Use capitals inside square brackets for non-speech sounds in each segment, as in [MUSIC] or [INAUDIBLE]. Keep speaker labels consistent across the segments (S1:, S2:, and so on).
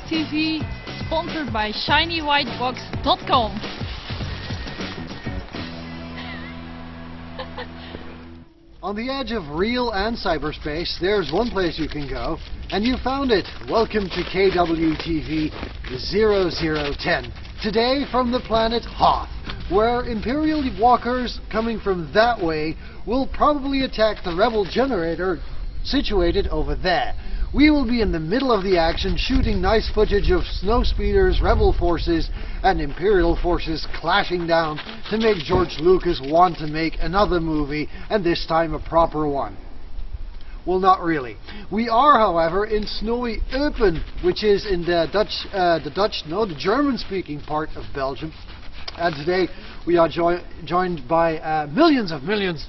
S1: KWTV, sponsored by ShinyWhiteBox.com. [LAUGHS]
S2: On the edge of real and cyberspace, there's one place you can go, and you found it. Welcome to KWTV 0010. Today from the planet Hoth, where Imperial walkers coming from that way will probably attack the rebel generator situated over there. We will be in the middle of the action shooting nice footage of snow speeders, rebel forces, and imperial forces clashing down to make George Lucas want to make another movie, and this time a proper one. Well, not really. We are, however, in snowy Eupen, which is in the Dutch, uh, the Dutch, no, the German-speaking part of Belgium. And today we are jo joined by uh, millions of millions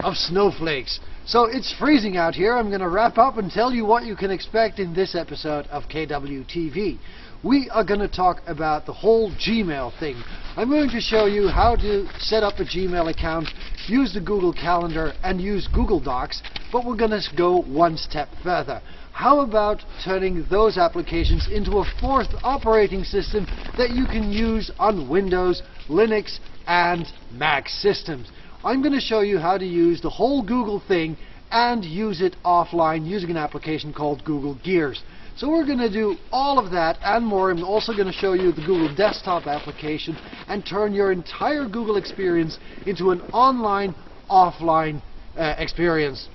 S2: of snowflakes. So it's freezing out here. I'm going to wrap up and tell you what you can expect in this episode of KWTV. We are going to talk about the whole Gmail thing. I'm going to show you how to set up a Gmail account, use the Google Calendar, and use Google Docs, but we're going to go one step further. How about turning those applications into a fourth operating system that you can use on Windows, Linux, and Mac systems? I'm going to show you how to use the whole Google thing and use it offline using an application called Google Gears. So we're going to do all of that and more. I'm also going to show you the Google Desktop application and turn your entire Google experience into an online, offline uh, experience.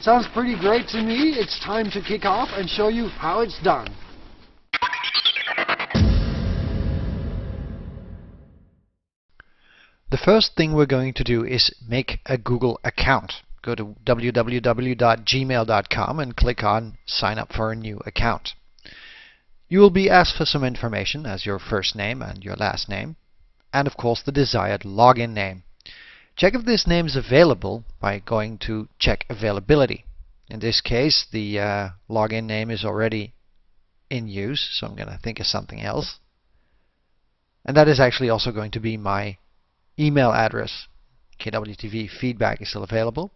S2: Sounds pretty great to me. It's time to kick off and show you how it's done.
S3: The first thing we're going to do is make a Google account. Go to www.gmail.com and click on sign up for a new account. You will be asked for some information as your first name and your last name and of course the desired login name. Check if this name is available by going to check availability. In this case the uh, login name is already in use so I'm going to think of something else. And that is actually also going to be my email address. KWTV feedback is still available.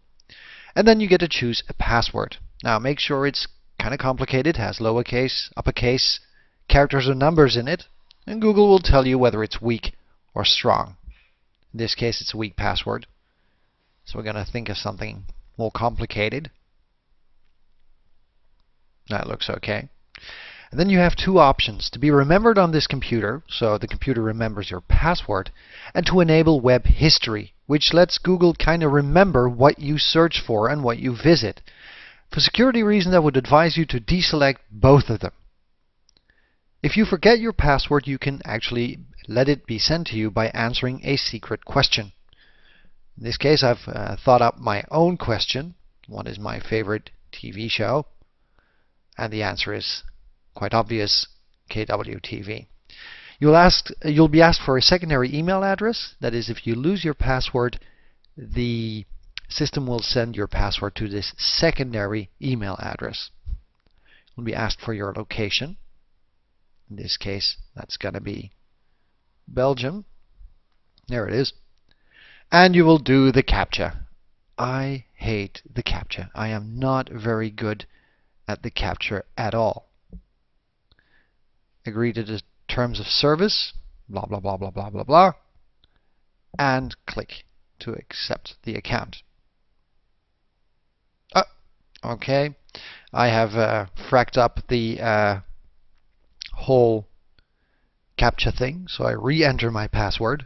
S3: And then you get to choose a password. Now make sure it's kind of complicated, has lowercase, uppercase, characters or numbers in it, and Google will tell you whether it's weak or strong. In this case it's a weak password. So we're going to think of something more complicated. That looks okay. And then you have two options, to be remembered on this computer, so the computer remembers your password, and to enable web history, which lets Google kind of remember what you search for and what you visit. For security reasons, I would advise you to deselect both of them. If you forget your password, you can actually let it be sent to you by answering a secret question. In this case, I've uh, thought up my own question. What is my favorite TV show? And the answer is quite obvious, KWTV. You'll, ask, you'll be asked for a secondary email address. That is, if you lose your password, the system will send your password to this secondary email address. You'll be asked for your location. In this case, that's going to be Belgium. There it is. And you will do the CAPTCHA. I hate the CAPTCHA. I am not very good at the CAPTCHA at all agree to the terms of service, blah, blah, blah, blah, blah, blah, blah, and click to accept the account. Oh, okay. I have uh, fracked up the uh, whole CAPTCHA thing, so I re-enter my password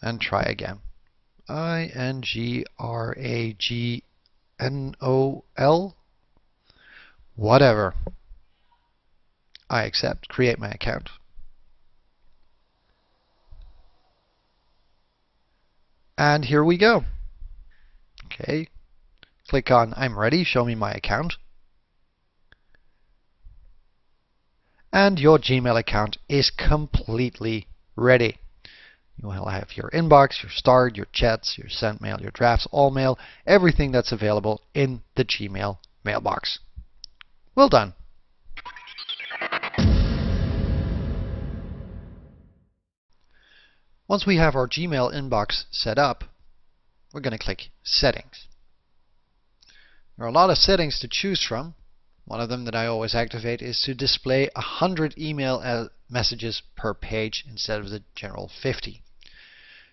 S3: and try again. I-N-G-R-A-G-N-O-L Whatever. I accept. Create my account. And here we go. Okay. Click on I'm ready. Show me my account. And your Gmail account is completely ready. You will have your inbox, your start, your chats, your sent mail, your drafts, all mail, everything that's available in the Gmail mailbox. Well done. Once we have our Gmail inbox set up, we're going to click Settings. There are a lot of settings to choose from. One of them that I always activate is to display 100 email uh, messages per page instead of the general 50.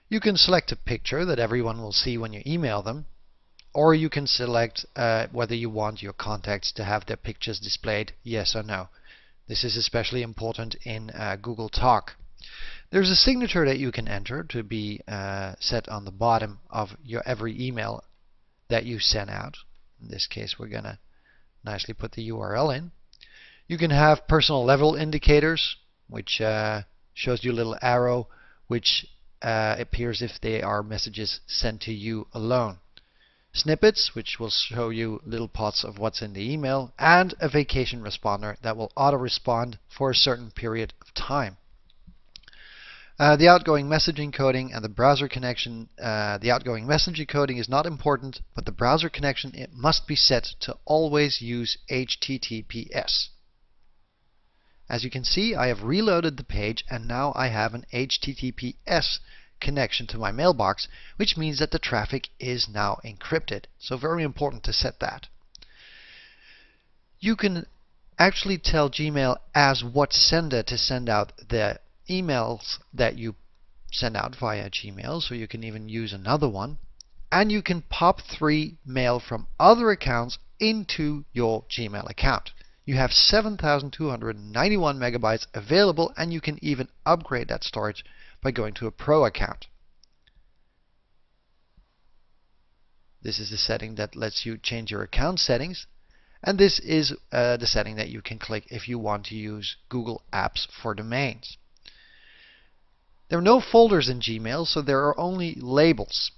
S3: You can select a picture that everyone will see when you email them, or you can select uh, whether you want your contacts to have their pictures displayed, yes or no. This is especially important in uh, Google Talk. There's a signature that you can enter to be uh, set on the bottom of your every email that you send out. In this case, we're going to nicely put the URL in. You can have personal level indicators, which uh, shows you a little arrow, which uh, appears if they are messages sent to you alone. Snippets, which will show you little parts of what's in the email, and a vacation responder that will auto-respond for a certain period of time. Uh, the outgoing message encoding and the browser connection, uh, the outgoing message encoding is not important, but the browser connection it must be set to always use HTTPS. As you can see, I have reloaded the page and now I have an HTTPS connection to my mailbox, which means that the traffic is now encrypted. So very important to set that. You can actually tell Gmail as what sender to send out the emails that you send out via Gmail, so you can even use another one. And you can POP3 mail from other accounts into your Gmail account. You have 7,291 megabytes available, and you can even upgrade that storage by going to a Pro account. This is the setting that lets you change your account settings. And this is uh, the setting that you can click if you want to use Google Apps for domains. There are no folders in Gmail, so there are only labels.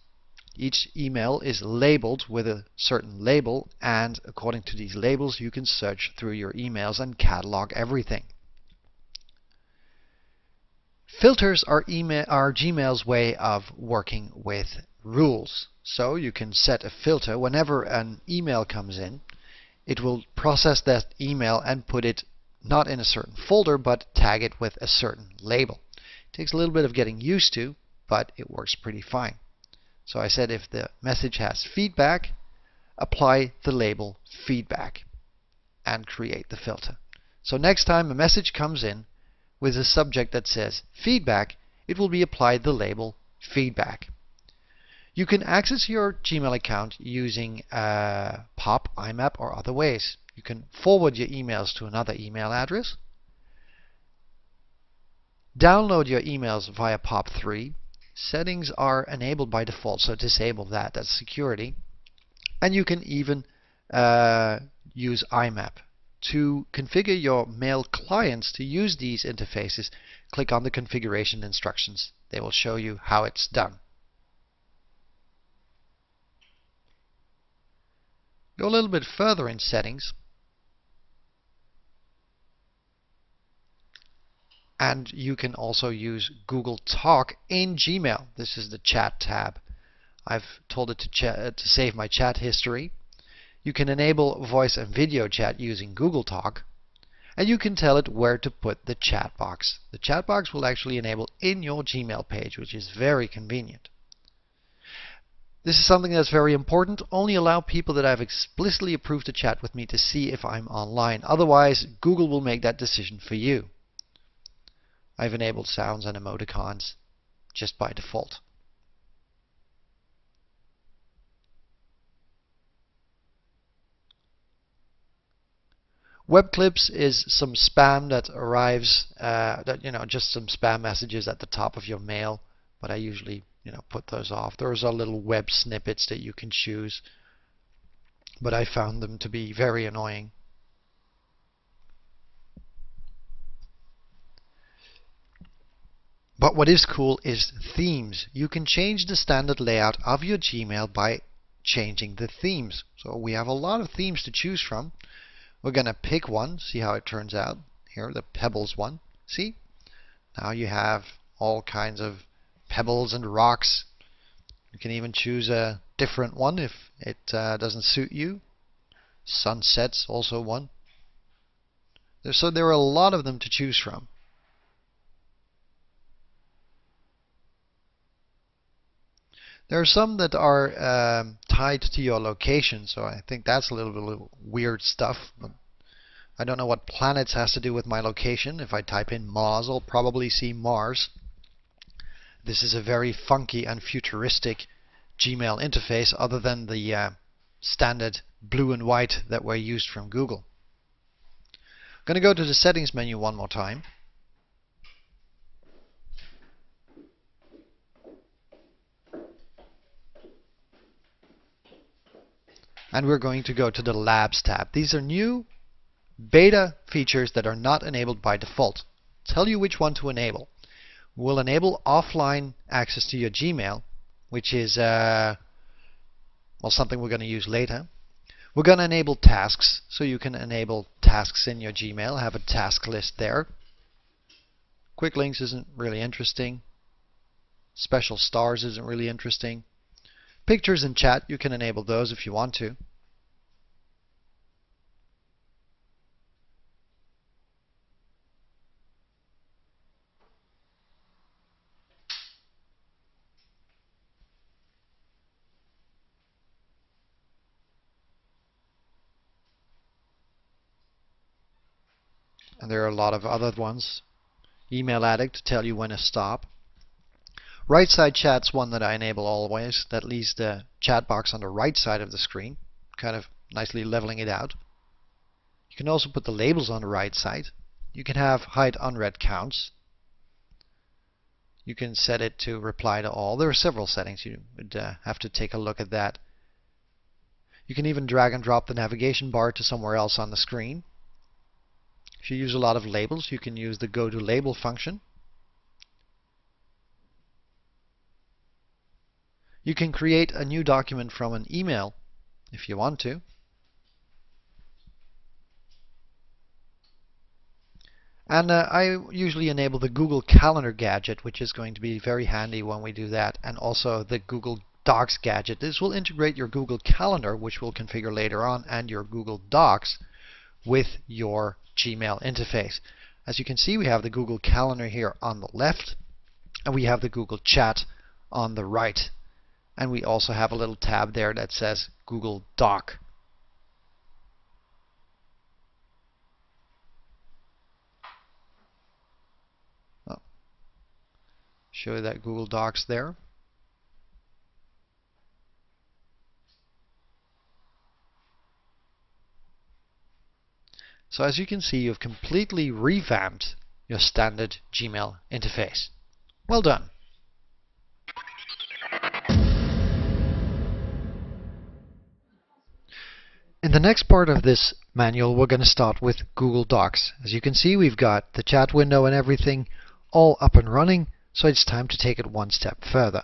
S3: Each email is labeled with a certain label, and according to these labels, you can search through your emails and catalog everything. Filters are, email, are Gmail's way of working with rules. So you can set a filter whenever an email comes in. It will process that email and put it not in a certain folder, but tag it with a certain label. It takes a little bit of getting used to, but it works pretty fine. So I said if the message has feedback, apply the label feedback and create the filter. So next time a message comes in with a subject that says feedback, it will be applied the label feedback. You can access your Gmail account using uh, POP, IMAP, or other ways. You can forward your emails to another email address Download your emails via POP3. Settings are enabled by default, so disable that. That's security. And you can even uh, use IMAP. To configure your mail clients to use these interfaces, click on the configuration instructions. They will show you how it's done. Go a little bit further in settings and you can also use Google Talk in Gmail. This is the chat tab. I've told it to, uh, to save my chat history. You can enable voice and video chat using Google Talk and you can tell it where to put the chat box. The chat box will actually enable in your Gmail page which is very convenient. This is something that's very important. Only allow people that I've explicitly approved to chat with me to see if I'm online. Otherwise, Google will make that decision for you. I've enabled sounds and emoticons just by default. Web clips is some spam that arrives, uh, that you know, just some spam messages at the top of your mail. But I usually, you know, put those off. Those are little web snippets that you can choose, but I found them to be very annoying. But what is cool is themes. You can change the standard layout of your Gmail by changing the themes. So we have a lot of themes to choose from. We're going to pick one, see how it turns out. Here, the Pebbles one. See? Now you have all kinds of pebbles and rocks. You can even choose a different one if it uh, doesn't suit you. Sunsets, also one. So there are a lot of them to choose from. There are some that are um, tied to your location, so I think that's a little bit of weird stuff. But I don't know what planets has to do with my location. If I type in Mars, I'll probably see Mars. This is a very funky and futuristic Gmail interface other than the uh, standard blue and white that were used from Google. I'm going to go to the settings menu one more time. And we're going to go to the Labs tab. These are new beta features that are not enabled by default. Tell you which one to enable. We'll enable offline access to your Gmail, which is uh, well something we're going to use later. We're going to enable tasks, so you can enable tasks in your Gmail, have a task list there. Quick links isn't really interesting. Special stars isn't really interesting. Pictures and chat, you can enable those if you want to. and there are a lot of other ones. Email Addict to tell you when to stop. Right side chat's one that I enable always. That leaves the chat box on the right side of the screen, kind of nicely leveling it out. You can also put the labels on the right side. You can have hide unread counts. You can set it to reply to all. There are several settings. You would uh, have to take a look at that. You can even drag and drop the navigation bar to somewhere else on the screen. If you use a lot of labels, you can use the go to label function. You can create a new document from an email if you want to. And uh, I usually enable the Google Calendar gadget, which is going to be very handy when we do that, and also the Google Docs gadget. This will integrate your Google Calendar, which we'll configure later on, and your Google Docs with your Gmail interface. As you can see, we have the Google Calendar here on the left, and we have the Google Chat on the right. And we also have a little tab there that says Google Doc. Oh. Show you that Google Docs there. So as you can see, you've completely revamped your standard Gmail interface. Well done. In the next part of this manual, we're going to start with Google Docs. As you can see, we've got the chat window and everything all up and running, so it's time to take it one step further.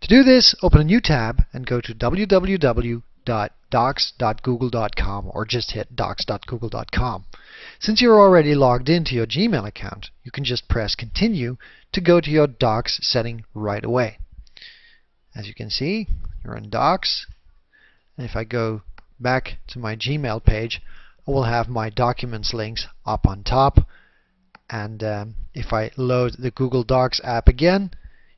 S3: To do this, open a new tab and go to www.docs.google.com or just hit docs.google.com. Since you're already logged into your Gmail account, you can just press continue to go to your Docs setting right away. As you can see, you're in Docs. And if I go back to my Gmail page, I will have my documents links up on top. And um, if I load the Google Docs app again,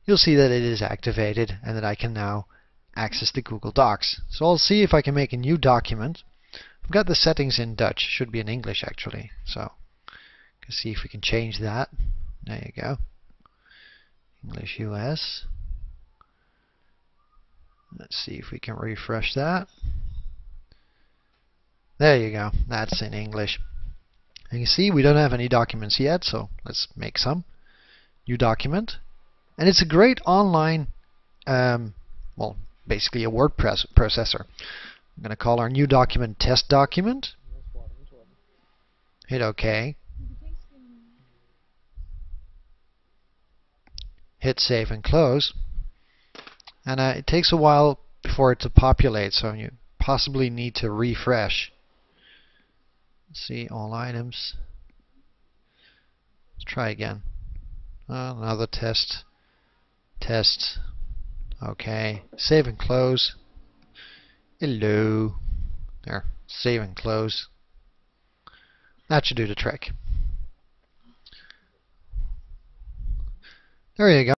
S3: you'll see that it is activated and that I can now access the Google Docs. So I'll see if I can make a new document. I've got the settings in Dutch, should be in English actually. So let's see if we can change that. There you go. English US. Let's see if we can refresh that. There you go. That's in English. And you see we don't have any documents yet, so let's make some. New document. And it's a great online um, well, basically a word processor. I'm going to call our new document test document. Hit OK. Hit save and close. And uh, it takes a while before it to populate, so you possibly need to refresh. See all items. Let's try again. Another test. Test. Okay, save and close. Hello. There, save and close. That should do the trick. There you go.